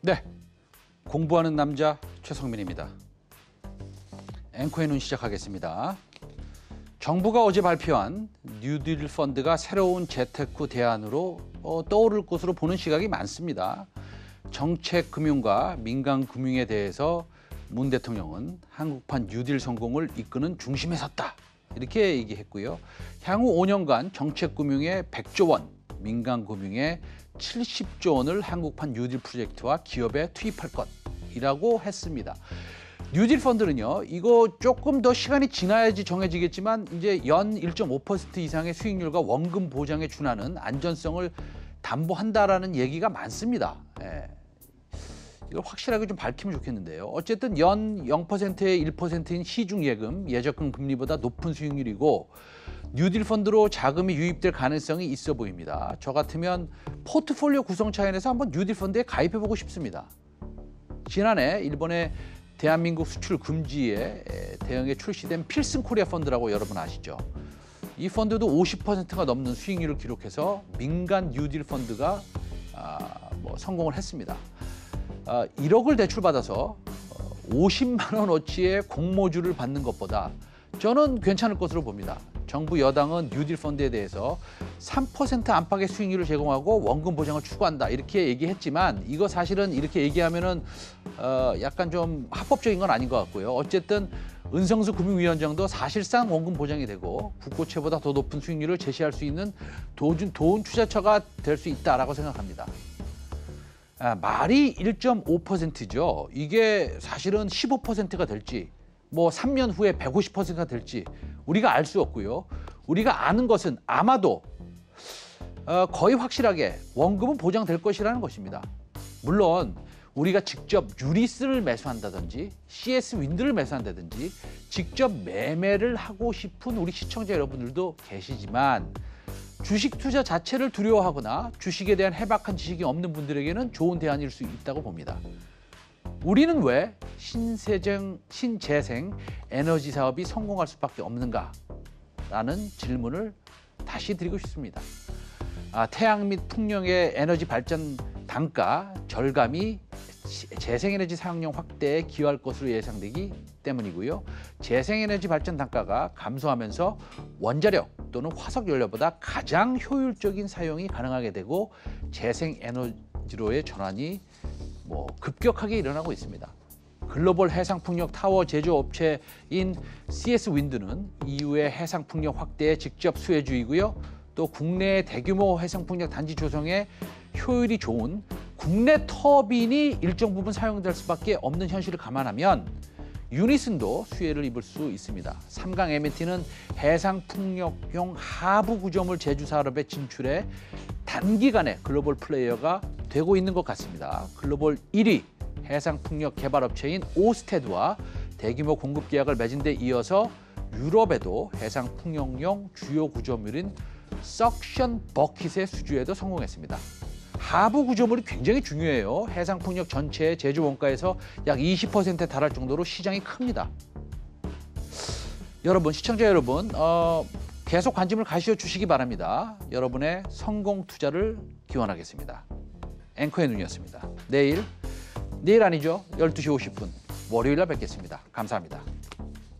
네, 공부하는 남자 최성민입니다. 앵커의 눈 시작하겠습니다. 정부가 어제 발표한 뉴딜 펀드가 새로운 재테크 대안으로 어, 떠오를 것으로 보는 시각이 많습니다. 정책 금융과 민간 금융에 대해서 문 대통령은 한국판 뉴딜 성공을 이끄는 중심에 섰다. 이렇게 얘기했고요. 향후 5년간 정책 금융에 100조 원, 민간 금융에 70조 원을 한국판 뉴딜 프로젝트와 기업에 투입할 것이라고 했습니다. 뉴딜 펀드는요, 이거 조금 더 시간이 지나야지 정해지겠지만 이제 연 1.5% 이상의 수익률과 원금 보장에 준하는 안전성을 담보한다라는 얘기가 많습니다. 예. 이걸 확실하게 좀 밝히면 좋겠는데요. 어쨌든 연 0%의 1%인 시중 예금, 예적금 금리보다 높은 수익률이고 뉴딜 펀드로 자금이 유입될 가능성이 있어 보입니다. 저 같으면 포트폴리오 구성 차원에서 한번 뉴딜 펀드에 가입해 보고 싶습니다. 지난해 일본의 대한민국 수출 금지에 대응에 출시된 필승 코리아 펀드라고 여러분 아시죠? 이 펀드도 50%가 넘는 수익률을 기록해서 민간 뉴딜 펀드가 아, 뭐 성공을 했습니다. 아, 1억을 대출받아서 50만 원어치의 공모주를 받는 것보다 저는 괜찮을 것으로 봅니다. 정부 여당은 뉴딜 펀드에 대해서 3% 안팎의 수익률을 제공하고 원금 보장을 추구한다 이렇게 얘기했지만 이거 사실은 이렇게 얘기하면은 어 약간 좀 합법적인 건 아닌 것 같고요. 어쨌든 은성수 금융위원장도 사실상 원금 보장이 되고 국고채보다 더 높은 수익률을 제시할 수 있는 도준 좋은 투자처가 될 수 있다라고 생각합니다. 아, 말이 1.5%죠. 이게 사실은 15%가 될지 뭐 3년 후에 150%가 될지 우리가 알 수 없고요. 우리가 아는 것은 아마도 어, 거의 확실하게 원금은 보장될 것이라는 것입니다. 물론 우리가 직접 유리스를 매수한다든지 CS 윈드를 매수한다든지 직접 매매를 하고 싶은 우리 시청자 여러분들도 계시지만 주식 투자 자체를 두려워하거나 주식에 대한 해박한 지식이 없는 분들에게는 좋은 대안일 수 있다고 봅니다. 우리는 왜 신세정, 신재생 에너지 사업이 성공할 수밖에 없는가? 라는 질문을 다시 드리고 싶습니다. 아, 태양 및 풍력의 에너지 발전 단가 절감이 재생에너지 사용량 확대에 기여할 것으로 예상되기 때문이고요. 재생에너지 발전 단가가 감소하면서 원자력 또는 화석 연료보다 가장 효율적인 사용이 가능하게 되고 재생에너지로의 전환이 뭐 급격하게 일어나고 있습니다. 글로벌 해상풍력 타워 제조업체인 CS 윈드는 이후의 해상풍력 확대에 직접 수혜주이고요. 또 국내 대규모 해상풍력 단지 조성에 효율이 좋은 국내 터빈이 일정 부분 사용될 수밖에 없는 현실을 감안하면 유니슨도 수혜를 입을 수 있습니다. 삼강 M&T는 해상 풍력용 하부 구조물 제조 산업에 진출해 단기간에 글로벌 플레이어가 되고 있는 것 같습니다. 글로벌 1위 해상 풍력 개발 업체인 오스테드와 대규모 공급 계약을 맺은 데 이어서 유럽에도 해상 풍력용 주요 구조물인 석션 버킷의 수주에도 성공했습니다. 하부 구조물이 굉장히 중요해요. 해상 풍력 전체의 제조 원가에서 약 20%에 달할 정도로 시장이 큽니다. 여러분, 시청자 여러분, 어, 계속 관심을 가시어 주시기 바랍니다. 여러분의 성공 투자를 기원하겠습니다. 앵커의 눈이었습니다. 내일, 내일 아니죠. 12시 50분 월요일 날 뵙겠습니다. 감사합니다.